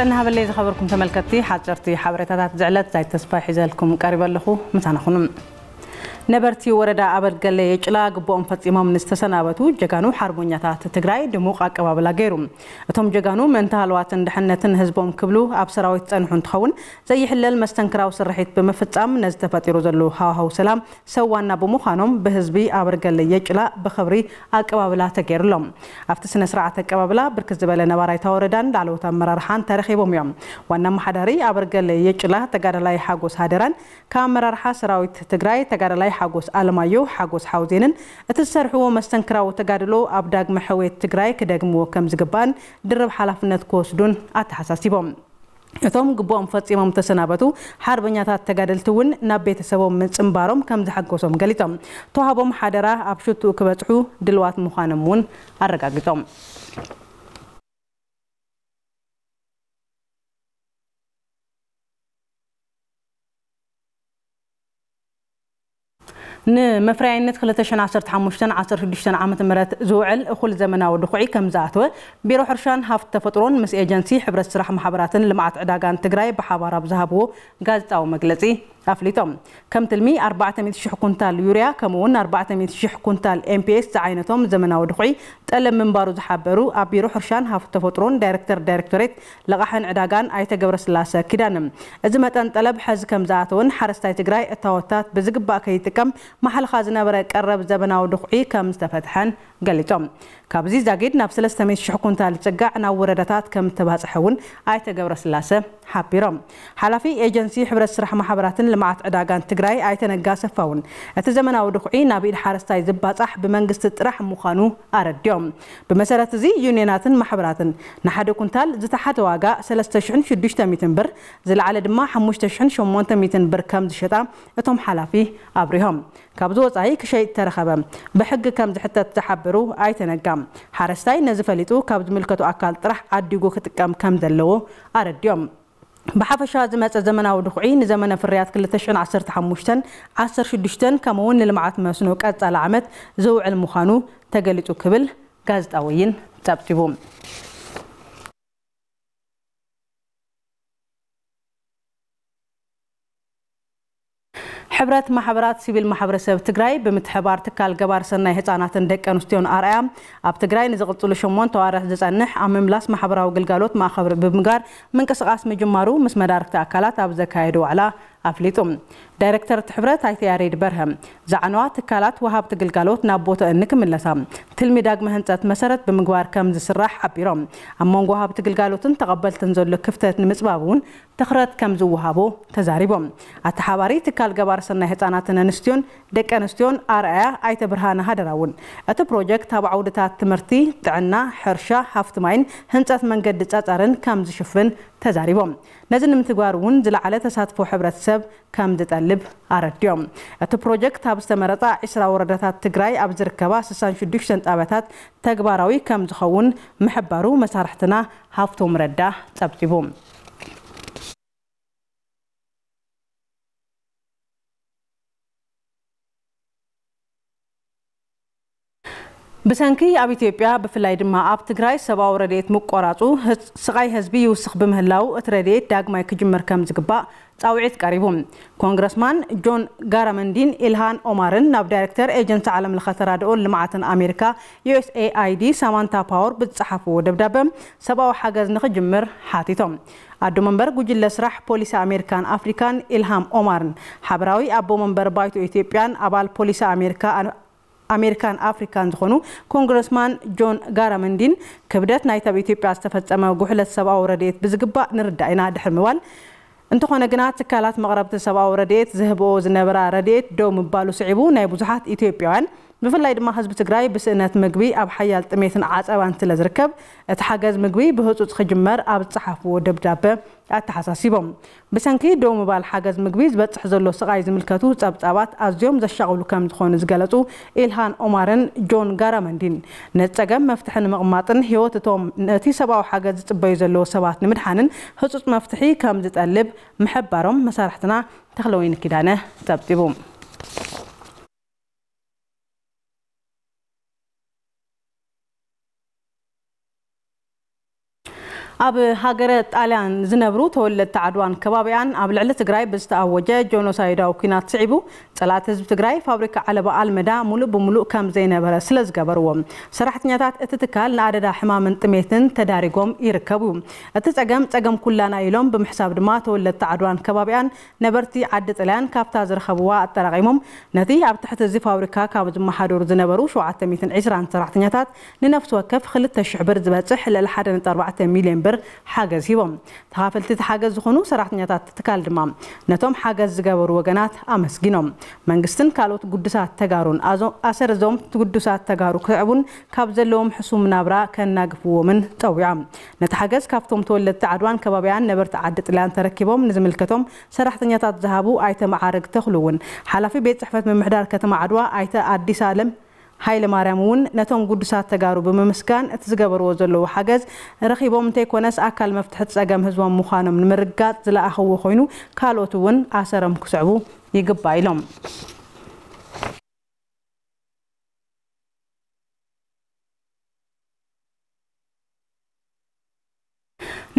ጥዕና ሃበለይ ዝኸበርኩም ተመልከትቲ ሓፀርቲ ሓበሬታታት ዝዕለት ዛይ ተስፋ ሒዘልኩም ቀሪበ ኣለኹ ምሳናኹንም ነበርቲ ወረዳ ኣበልገለ የጭላ ግቦኦም ፈፂሞም ንዝተሰናበቱ ጀጋኑ ሓርበኛታት ትግራይ ድሙቕ ኣቀባብላ ገይሩ። እቶም ጀጋኑ ምእንቲ ሃልዋትን ድሕነትን ህዝቦም ክብሉ ኣብ ሰራዊት ፀንሑ እንትኸውን ዘይሕለል መስተንክራዊ ስርሒት ብምፍፃም ነዚ ተፈጢሩ ዘሎ ሃዋሃው ሰላም ሰዋና ብምዃኖም ብህዝቢ ኣበርገለ የጭላ ብክብሪ ኣቀባብላ ተገይሩሎም። ኣብቲ ስነ ስርዓት ኣቀባብላ ብርክት ዝበለ ነባራይታ ወረዳን ላዕለዎት ኣመራርሓን ተረኺቦም እዮም። ዋና መሓዳሪ ኣበርገለ የጭላ ተጋዳላይ ሓጎስ ሃደራን ካብ ኣመራርሓ ሰራዊት ትግራይ ተጋዳላይ ሓጎስ ኣለማዮ ሓጎስ ሓውዜንን እቲ ዝሰርሕዎ መስተንክራዊ ተጋድሎ ኣብ ዳግመ ሕዌት ትግራይ ክደግምዎ ከም ዝግባእን ድርብ ሓላፍነት ክወስዱን ኣተሓሳሲቦም። እቶም ግቦኦም ፈፂሞም ተሰናበቱ ሓርበኛታት ተጋደልቲ እውን ናብ ቤተሰቦም ምፅምባሮም ከም ዝሓገሶም ገሊፆም። ተዋሃቦም ሓደራ ኣብ ሽቱኡ ክበፅሑ ድልዋት ምዃኖም እውን ኣረጋጊፆም ንመፍርያይነት 2015-16 ዓ ም ዝውዕል እኹል ዘመናዊ ድኹዒ ከም ዝኣተወ ቢሮ ሕርሻን ሃፍቲ ተፈጥሮን ምስ ኤጀንሲ ሕብረት ስራሕ ማሕበራትን ልምዓት ዕዳጋን ትግራይ ብሓባር ኣብ ዝሃብዎ ጋዜጣዊ መግለፂ أفليتم كم تلمي؟ أربعة ميت شح كونتال يوريا. كمون أربعة ميت شح كونتال إم بي إس. تعينتهم زمن أو دخوي. تألم من بارو زحبرو أبيرو حرشان هاف تفطرون دايركتر دايركتوريت. لقحن عداقان أي جبر سلاسة كدانم. أزمة أن طلب حز كم زاتون. حرس تاي تجراي التوتات بزقبا كيتكم. محل خازنا برك قرب زمن أو دخوي. كم استفتحن؟ قلتم كابزي زاجد نفس لستميت شح كونتال تجع نوردتات كم تبهزحون أي جبر سلاسة حبيرم حلفي إيجنسي حبر السرح محبراتن ልምዓት ዕዳጋን ትግራይ ኣይተነጋ ሰፋ እውን እቲ ዘመናዊ ድኹዒ ናብ ኢድ ሓረስታይ ዝባፃሕ ብመንግስቲ ጥራሕ ምዃኑ ኣረድዮም ብመሰረት እዚ ዩኒየናትን ማሕበራትን ንሓደ ኩንታል ዝተሓተ ዋጋ 3600 ብር ዝለዓለ ድማ 5800 ብር ከም ዝሸጣ እቶም ሓላፊ ኣብሪሆም ካብዚ ወፃኢ ክሸይጥ ተረኸበ ብሕጊ ከም ዝሕተት ዝሓብሩ ኣይተነጋም ሓረስታይ ነዚ ፈሊጡ ካብ ዝምልከቱ ኣካል ጥራሕ ዓዲጉ ክጥቀም ከም ዘለዎ ኣረድዮም ብሓፈሻ ዝመፀ ዘመናዊ ድኹዒ ንዘመነ ፍርያት 2015 16 ከምኡውን ንልምዓት መስኖ ቀፃሊ ዓመት ዝውዕል ምዃኑ ተገሊፁ ክብል ጋዜጣዊይን ፀብፂቡ ሕብረት ማሕበራት ሲቪል ማሕበረሰብ ትግራይ ብምትሕባር ትካል ገባር ሰናይ ህፃናትን ደቂ ኣንስትዮን ኣርኣያ ኣብ ትግራይ ንዝቕፅሉ 8 ተዋርሕ ዝፀንሕ ኣብ ምምላስ ማሕበራዊ ግልጋሎት ማእኸብ ብምግባር ምንቅስቓስ ምጅማሩ ምስ መዳርክቲ ኣካላት ኣብ ዘካየዱ ዋዕላ ኣፍሊጡ ዳይረክተር እቲ ሕብረት ኣይተ ያሬድ በርሀ ዛዕነዋ ትካላት ወሃብቲ ግልጋሎት ናብ ቦትአን ክምለሳ ትልሚ ዳግመ ህንፀት መሰረት ብምግባር ከም ዝስራሕ ሓቢሮም ኣብ መንጎ ወሃብቲ ግልጋሎትን ተቐበልትን ዘሎ ክፍተት ንምፅባብ እውን ትኽረት ከም ዝወሃቦ ተዛሪቦም። ኣተሓባሪ ትካል ገባር ሰናይ ህፃናትን ኣንስትዮን ደቂ ኣንስትዮን ኣርኣያ ኣይተ ብርሃነ ሃደራ እውን። እቲ ፕሮጀክት ኣብ ዓውድታት ትምህርቲ ጥዕና ሕርሻ ሃፍቲ ማይን ህንፀት መንገዲ ፀፀርን ከም ዝሽፍን ተዛሪቦም። ነዚ ንምትግባር እውን ዝለዓለ ተሳትፎ ሕብረተሰብ ከም ዝጠልብ ኣረድዮም። እቲ ፕሮጀክት ኣብ ዝተመረፃ 20 ወረዳታት ትግራይ ኣብ ዝርከባ 66 ጣብያታት ተግባራዊ ከም ዝኸውን ምሕባሩ መሳርሕትና ሃፍቶም ረዳ ፀብፂቡ ብሰንኪ ኣብ ኢትዮጵያ ብፍላይ ድማ ኣብ ትግራይ ሰብኣዊ ረድኤት ምቆራፁ ስቃይ ህዝቢ ይውስኽ ብምህላው እቲ ረድኤት ዳግማይ ክጅመር ከም ዝግባእ ፃውዒት ቀሪቡ። ኮንግረስማን ጆን ጋራመንዲን ኢልሃን ኦማርን ናብ ዳይረክተር ኤጀንሲ ዓለምለኸ ተራድኦን ልምዓትን ኣሜሪካ ዩኤስኤአይዲ ሳማንታ ፓወር ብዝፀሓፍዎ ደብዳበ ሰብኣዊ ሓገዝ ንክጅምር ሓቲቶም። ኣዶ መንበር ጉጅለ ስራሕ ፖሊሲ ኣሜሪካን ኣፍሪካን ኢልሃን ኦማርን ሓበራዊ ኣቦ መንበር ባይቶ ኢትዮጵያን ኣባል ፖሊሲ ኣሜሪካ ኣሜሪካን ኣፍሪካን ዝኾኑ ኮንግረስማን ጆን ጋራመንዲን ክብደት ናይቲ ኣብ ኢትዮጵያ ዝተፈፀመ ጉሕለት ሰብኣዊ ረድኤት ብዝግባእ ንርዳእ ኢና ድሕር ምባል። እንተኾነ ግና ትካላት መቕረብቲ ሰብኣዊ ረድኤት ዝህብኦ ዝነበራ ረድኤት ደው ምባሉ ስዒቡ ናይ ብዙሓት ኢትዮጵያውያን ብፍላይ ድማ ህዝቢ ትግራይ ብስእነት ምግቢ ኣብ ሓያል ጥሜትን ዓፀባን ስለ ዝርከብ እቲ ሓገዝ ምግቢ ብህፁፅ ክጅመር ኣብ ዝፀሓፍዎ ደብዳበ ኣተሓሳሲቦም። ብሰንኪ ደው ምባል ሓገዝ ምግቢ ዝበፅሕ ዘሎ ስቃይ ዝምልከቱ ፀብፃባት ኣዝዮም ዘሻቕሉ ከም ዝኾኑ ዝገለፁ ኢልሃን ኦማርን ጆን ጋራመንዲን። ነቲ ፀገም መፍትሒ ንምቕማጥን ሂወት እቶም ነቲ ሰብኣዊ ሓገዝ ዝፅበዩ ዘለዎ ሰባት ንምድሓንን ህፁፅ መፍትሒ ከም ዝጠልብ ምሕባሮም መሳርሕትና ተክለወይኒ ኪዳነ ፀብፂቡ ኣብ ሃገረ ጣልያን ዝነብሩ ተወለድቲ ዓድዋን ከባቢያን ኣብ ልዕሊ ትግራይ ብዝተኣወጀ ጆኖሳይዳዊ ኩናት ስዒቡ ፀላእቲ ህዝቢ ትግራይ ፋብሪካ ዓለባ ኣልመዳ ሙሉእ ብሙሉእ ከም ዘይነበረ ስለ ዝገበርዎም ሰራሕተኛታት እቲ ትካል ንኣደዳ ሕማምን ጥሜትን ተዳሪጎም ይርከቡ። እቲ ፀገም ፀገም ኩላና ኢሎም ብምሕሳብ ድማ ተወለድቲ ዓድዋን ከባቢያን ነበርቲ ዓዲ ጣልያን ካብታ ዝረኸብዋ ኣጠራቂሞም ነቲ ኣብ ትሕቲ እዚ ፋብሪካ ካብ ዝመሓደሩ ዝነበሩ 720 ሰራሕተኛታት ንነፍሲ ወከፍ 2000 ብር ዝበፅሕ ልዕሊ 1.4 ሚልዮን ብር ሓገዝ ሂቦም። ተኻፈልቲ እቲ ሓገዝ ዝኾኑ ሰራሕተኛታት ትካል ድማ ነቶም ሓገዝ ዝገበሩ ወገናት ኣመስጊኖም። መንግስትን ካልኦት ጉዱሳት ተጋሩን ኣሰር እዞም ተጋሩ ክዕቡን ካብ ዘለዎም ሕሱም ናብራ ከናግፍዎምን ጠዊዖም። ነቲ ሓገዝ ካብቶም ተወለድቲ ዓድዋን ከባቢያን ነበርቲ ዓዲ ጥልያን ተረኪቦም ንዝምልከቶም ሰራሕተኛታት ዝሃቡ ኣይተ መዓርግ ተኽሉ እውን ሓላፊ ቤት ፅሕፈት ምምሕዳር ከተማ ዓድዋ ኣይተ ኣዲስ ኣለም ሃይለ ማርያም እውን ነቶም ጉዱሳት ተጋሩ ብምምስጋን እቲ ዝገበርዎ ዘለዉ ሓገዝ ረኺቦም እንተይኮነስ ኣካል መፍትሒ ፀገም ህዝቦም ምዃኖም ንምርጋፅ ዝለኣኽዎ ኮይኑ ካልኦት እውን ኣሰሮም ክስዕቡ ይግባእ ኢሎም።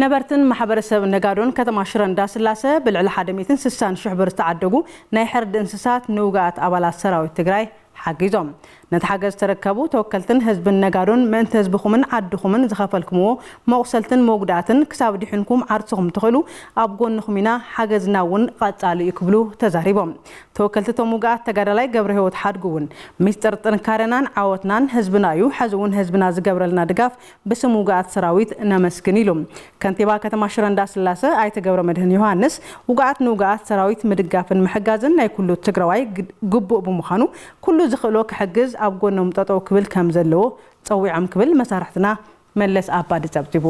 ነበርትን ማሕበረሰብ ነጋዶን ከተማ ሽረ እንዳስላሴ ብልዕሊ 160 ሽሕ ብር ዝተዓደጉ ናይ ሕርዲ እንስሳት ንውጋኣት ኣባላት ሰራዊት ትግራይ ሓጊዞም ነቲ ሓገዝ ተረከቡ ተወከልትን ህዝብን ነጋዶን ምእንቲ ህዝብኹምን ዓድኹምን ዝኸፈልኩምዎ መቑሰልትን መጉዳእትን ክሳብ ዲሕንኩም ዓርስኹም ትኽእሉ ኣብ ጎንኹም ኢና ሓገዝና እውን ቀፃሊ እዩ ክብሉ ተዛሪቦም። ተወከልቲ እቶም ውግኣት ተጋዳላይ ገብረ ሂወት ሓድጉ እውን ሚስጥር ጥንካሬናን ዓወትናን ህዝብና እዩ። ሕዚ እውን ህዝብና ዝገብረልና ድጋፍ ብስም ውግኣት ሰራዊት ነመስግን ኢሉ። ከንቲባ ከተማ ሽረ እንዳስላሴ ኣይተ ገብረ መድህን ዮሃንስ ውግኣት ንውግኣት ሰራዊት ምድጋፍን ምሕጋዝን ናይ ኩሉ ትግራዋይ ግቡእ ብምዃኑ ኩሉ ዝኽእሎ ክሕግዝ ኣብ ጎኖም ጠጠው ክብል ከም ዘለዎ ፀዊዖም ክብል መሳርሕትና መለስ ኣባዲ ፀብፂቡ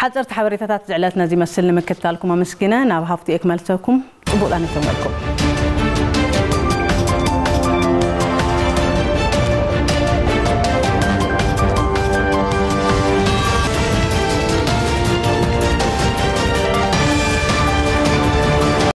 ሓፀርቲ ሓበሬታታት ዝዕለት ነዚ መስል ንምክትታልኩም ኣመስጊነ። ናብ ሃፍቲ እየ ክመልሰኩም ፅቡቅ ጣን ይተመልኩም